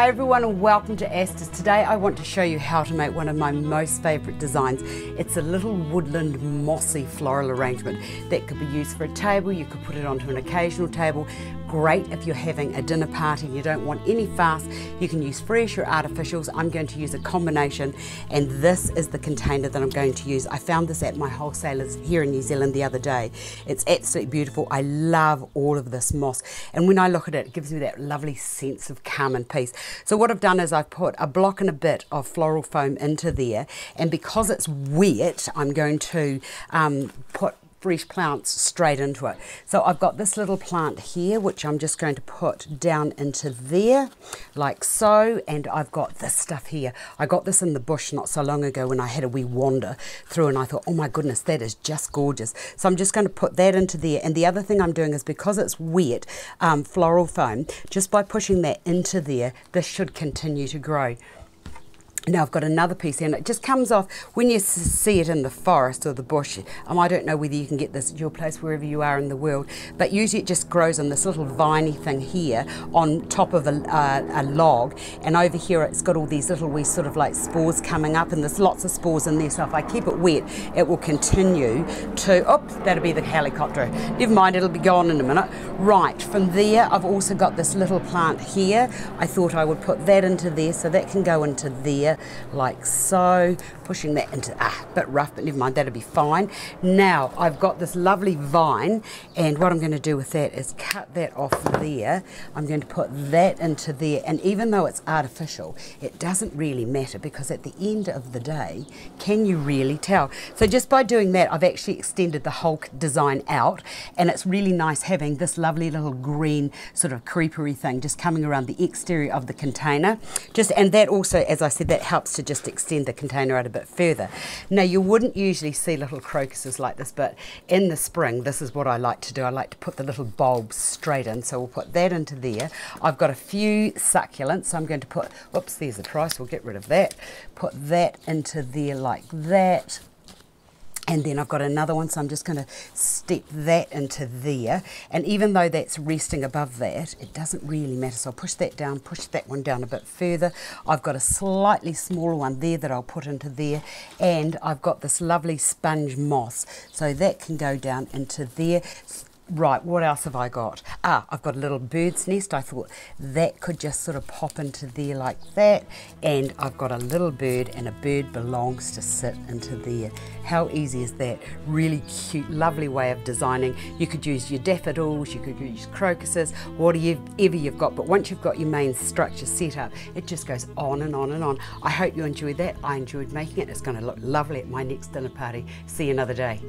Hi everyone and welcome to Astar's. Today I want to show you how to make one of my most favourite designs. It's a little woodland mossy floral arrangement that could be used for a table, you could put it onto an occasional table. Great if you're having a dinner party you don't want any fuss. You can use fresh or artificials. I'm going to use a combination and this is the container that I'm going to use. I found this at my wholesalers here in New Zealand the other day. It's absolutely beautiful. I love all of this moss and when I look at it, it gives me that lovely sense of calm and peace. So what I've done is I've put a block and a bit of floral foam into there and because it's wet I'm going to um, put fresh plants straight into it. So I've got this little plant here, which I'm just going to put down into there, like so, and I've got this stuff here. I got this in the bush not so long ago when I had a wee wander through and I thought, oh my goodness, that is just gorgeous. So I'm just going to put that into there. And the other thing I'm doing is because it's wet, um, floral foam, just by pushing that into there, this should continue to grow. Now I've got another piece and it just comes off when you see it in the forest or the bush. Um, I don't know whether you can get this at your place wherever you are in the world, but usually it just grows on this little viney thing here on top of a, uh, a log, and over here it's got all these little wee sort of like spores coming up, and there's lots of spores in there. So if I keep it wet, it will continue to. Oops, that'll be the helicopter. Never mind, it'll be gone in a minute. Right from there, I've also got this little plant here. I thought I would put that into there, so that can go into there like so, pushing that into, ah, a bit rough, but never mind, that'll be fine. Now, I've got this lovely vine, and what I'm going to do with that is cut that off there. I'm going to put that into there, and even though it's artificial, it doesn't really matter because at the end of the day, can you really tell? So just by doing that, I've actually extended the whole design out, and it's really nice having this lovely little green sort of creepery thing just coming around the exterior of the container. Just And that also, as I said, that helps to just extend the container out a bit further. Now you wouldn't usually see little crocuses like this, but in the spring, this is what I like to do. I like to put the little bulbs straight in, so we'll put that into there. I've got a few succulents, so I'm going to put, whoops, there's the price, we'll get rid of that. Put that into there like that. And then I've got another one, so I'm just going to step that into there. And even though that's resting above that, it doesn't really matter. So I'll push that down, push that one down a bit further. I've got a slightly smaller one there that I'll put into there. And I've got this lovely sponge moss. So that can go down into there. Right, what else have I got? Ah, I've got a little bird's nest. I thought that could just sort of pop into there like that. And I've got a little bird and a bird belongs to sit into there. How easy is that? Really cute, lovely way of designing. You could use your daffodils, you could use crocuses, whatever you've got. But once you've got your main structure set up, it just goes on and on and on. I hope you enjoyed that. I enjoyed making it. It's going to look lovely at my next dinner party. See you another day.